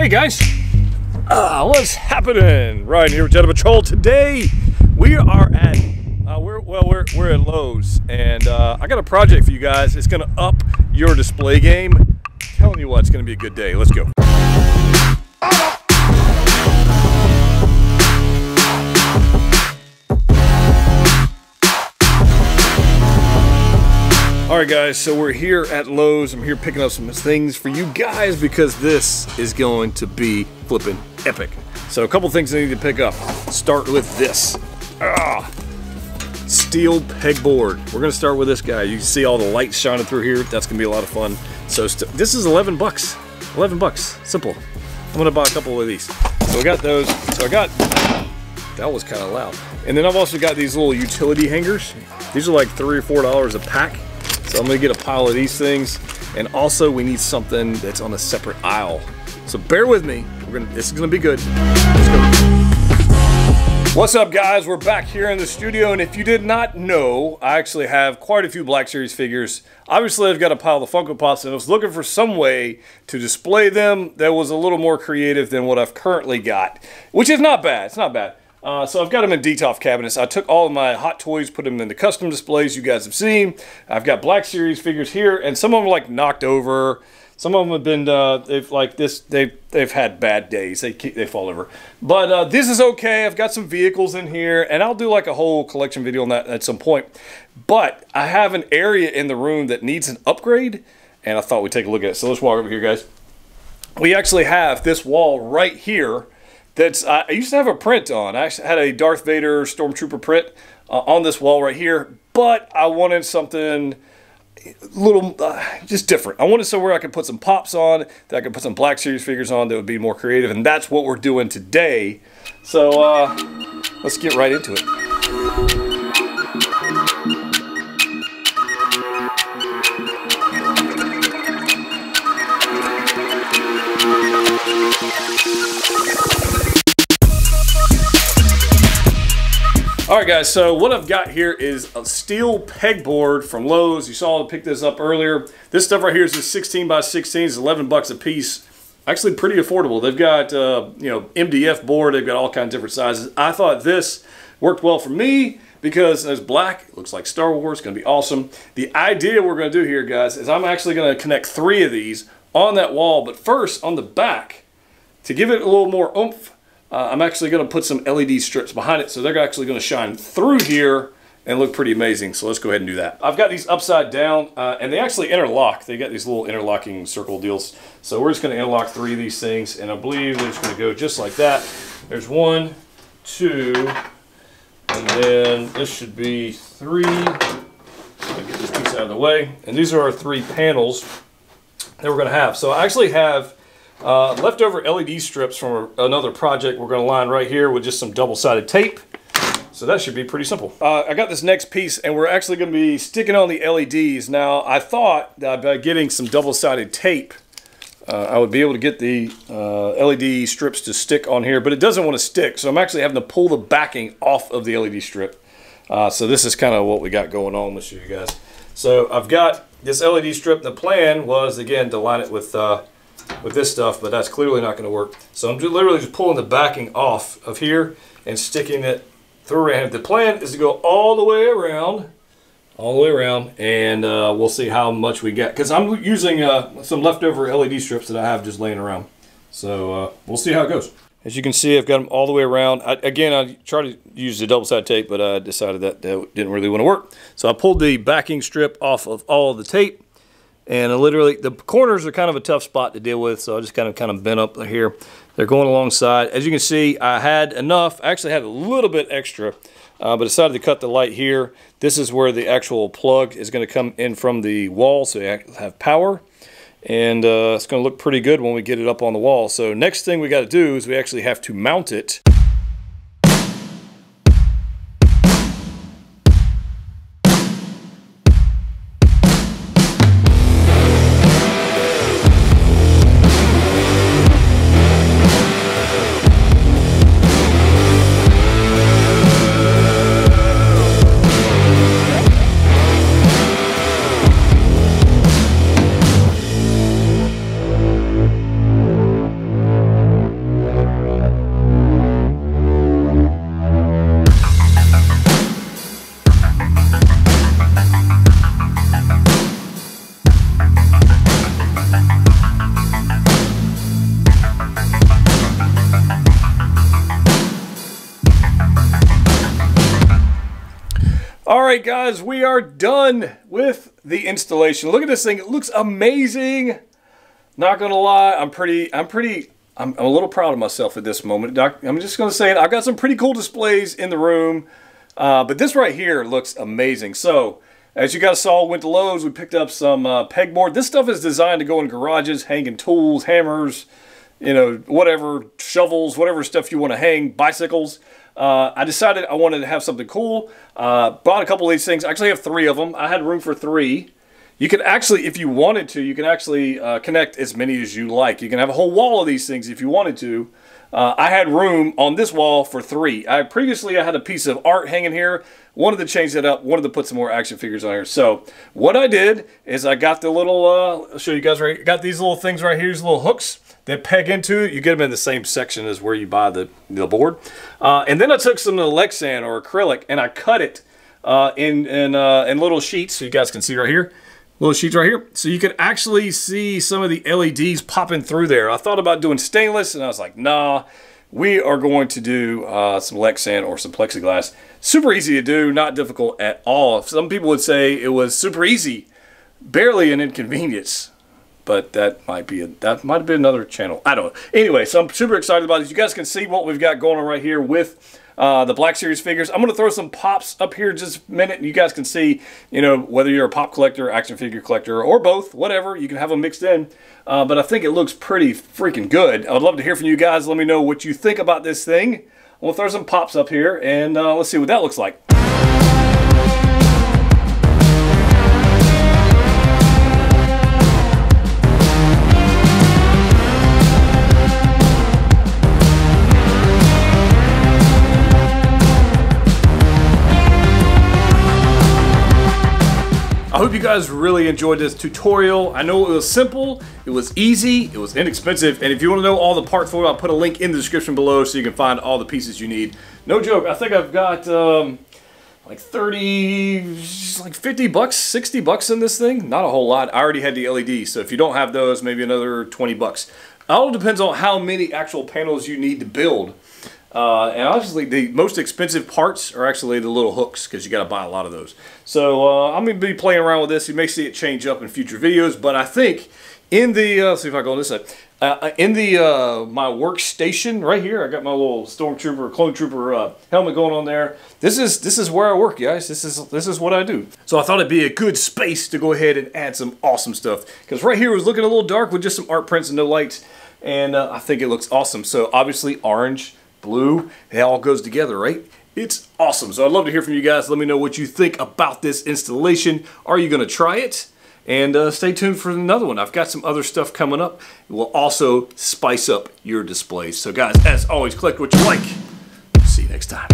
Hey guys, uh, what's happening? Ryan here with Jedha Patrol. Today we are at uh, we're well we're we're at Lowe's and uh, I got a project for you guys. It's gonna up your display game. I'm telling you what, it's gonna be a good day. Let's go. Right, guys, so we're here at Lowe's. I'm here picking up some things for you guys because this is going to be flipping epic. So a couple things I need to pick up. Start with this. Ah, steel pegboard. We're gonna start with this guy. You see all the lights shining through here. That's gonna be a lot of fun. So this is 11 bucks. 11 bucks, simple. I'm gonna buy a couple of these. So I got those. So I got, that was kind of loud. And then I've also got these little utility hangers. These are like three or four dollars a pack. So I'm gonna get a pile of these things. And also we need something that's on a separate aisle. So bear with me. Gonna, this is gonna be good. Let's go. What's up guys? We're back here in the studio and if you did not know, I actually have quite a few Black Series figures. Obviously I've got a pile of Funko Pops and I was looking for some way to display them that was a little more creative than what I've currently got. Which is not bad, it's not bad. Uh, so I've got them in Detolf cabinets. I took all of my Hot Toys, put them in the custom displays you guys have seen. I've got Black Series figures here, and some of them like knocked over. Some of them have been, uh, they've like this, they've, they've had bad days. They, keep, they fall over. But uh, this is okay. I've got some vehicles in here, and I'll do like a whole collection video on that at some point. But I have an area in the room that needs an upgrade, and I thought we'd take a look at it. So let's walk over here, guys. We actually have this wall right here that's I used to have a print on. I actually had a Darth Vader Stormtrooper print uh, on this wall right here, but I wanted something a little uh, just different. I wanted somewhere I could put some pops on, that I could put some Black Series figures on that would be more creative, and that's what we're doing today. So uh, let's get right into it. All right, guys, so what I've got here is a steel pegboard from Lowe's. You saw I picked this up earlier. This stuff right here is just 16 by 16. It's 11 bucks a piece. Actually pretty affordable. They've got, uh, you know, MDF board. They've got all kinds of different sizes. I thought this worked well for me because it's black. It looks like Star Wars. It's going to be awesome. The idea we're going to do here, guys, is I'm actually going to connect three of these on that wall. But first, on the back, to give it a little more oomph, uh, I'm actually going to put some LED strips behind it so they're actually going to shine through here and look pretty amazing. So let's go ahead and do that. I've got these upside down uh, and they actually interlock. They got these little interlocking circle deals. So we're just going to interlock three of these things and I believe they're just going to go just like that. There's one, two, and then this should be three. Get this piece out of the way. And these are our three panels that we're going to have. So I actually have uh, leftover LED strips from another project we're going to line right here with just some double-sided tape. So that should be pretty simple. Uh, I got this next piece and we're actually going to be sticking on the LEDs. Now I thought that by getting some double-sided tape uh, I would be able to get the uh, LED strips to stick on here, but it doesn't want to stick. So I'm actually having to pull the backing off of the LED strip. Uh, so this is kind of what we got going on. Let's show you guys. So I've got this LED strip. The plan was, again, to line it with uh, with this stuff, but that's clearly not going to work. So I'm just literally just pulling the backing off of here and sticking it through. And the plan is to go all the way around, all the way around, and uh, we'll see how much we get. Because I'm using uh, some leftover LED strips that I have just laying around. So uh, we'll see how it goes. As you can see, I've got them all the way around. I, again, I tried to use the double-sided tape, but I decided that that didn't really want to work. So I pulled the backing strip off of all the tape and literally, the corners are kind of a tough spot to deal with, so I just kind of kind of bent up here. They're going alongside. As you can see, I had enough. I actually had a little bit extra, uh, but decided to cut the light here. This is where the actual plug is going to come in from the wall, so you have power. And uh, it's going to look pretty good when we get it up on the wall. So next thing we got to do is we actually have to mount it. Right, guys, we are done with the installation. Look at this thing. It looks amazing. Not gonna lie, I'm pretty, I'm pretty, I'm, I'm a little proud of myself at this moment. Doc, I'm just gonna say it. I've got some pretty cool displays in the room, uh, but this right here looks amazing. So, as you guys saw, went to Lowe's. We picked up some uh, pegboard. This stuff is designed to go in garages, hanging tools, hammers, you know, whatever, shovels, whatever stuff you want to hang, bicycles. Uh, I decided I wanted to have something cool. Uh, bought a couple of these things. I actually have three of them. I had room for three. You can actually, if you wanted to, you can actually uh, connect as many as you like. You can have a whole wall of these things if you wanted to. Uh, I had room on this wall for three. I previously I had a piece of art hanging here. Wanted to change that up. Wanted to put some more action figures on here. So what I did is I got the little. Uh, I'll show you guys right. Got these little things right here. These little hooks that peg into it. You get them in the same section as where you buy the the board. Uh, and then I took some Lexan or acrylic and I cut it uh, in in uh, in little sheets. So you guys can see right here little sheets right here. So you can actually see some of the LEDs popping through there. I thought about doing stainless and I was like, nah, we are going to do uh, some Lexan or some plexiglass. Super easy to do, not difficult at all. Some people would say it was super easy, barely an inconvenience. But that might be a, that might have been another channel. I don't know. Anyway, so I'm super excited about this. You guys can see what we've got going on right here with uh, the Black Series figures. I'm going to throw some pops up here just a minute. And you guys can see, you know, whether you're a pop collector, action figure collector, or both, whatever. You can have them mixed in. Uh, but I think it looks pretty freaking good. I'd love to hear from you guys. Let me know what you think about this thing. We'll throw some pops up here, and uh, let's see what that looks like. Hope you guys really enjoyed this tutorial. I know it was simple, it was easy, it was inexpensive, and if you want to know all the parts for it, I'll put a link in the description below so you can find all the pieces you need. No joke, I think I've got um, like 30, like 50 bucks, 60 bucks in this thing. Not a whole lot. I already had the LED, so if you don't have those, maybe another 20 bucks. It all depends on how many actual panels you need to build. Uh, and obviously, the most expensive parts are actually the little hooks because you got to buy a lot of those. So uh, I'm going to be playing around with this. You may see it change up in future videos, but I think in the uh, see if I go on this side. Uh, uh, in the uh, my workstation right here, I got my little stormtrooper, clone trooper uh, helmet going on there. This is this is where I work, guys. This is this is what I do. So I thought it'd be a good space to go ahead and add some awesome stuff because right here was looking a little dark with just some art prints and no lights, and uh, I think it looks awesome. So obviously orange blue, it all goes together, right? It's awesome. So I'd love to hear from you guys. Let me know what you think about this installation. Are you going to try it? And uh, stay tuned for another one. I've got some other stuff coming up. It will also spice up your displays. So guys, as always, click what you like. See you next time.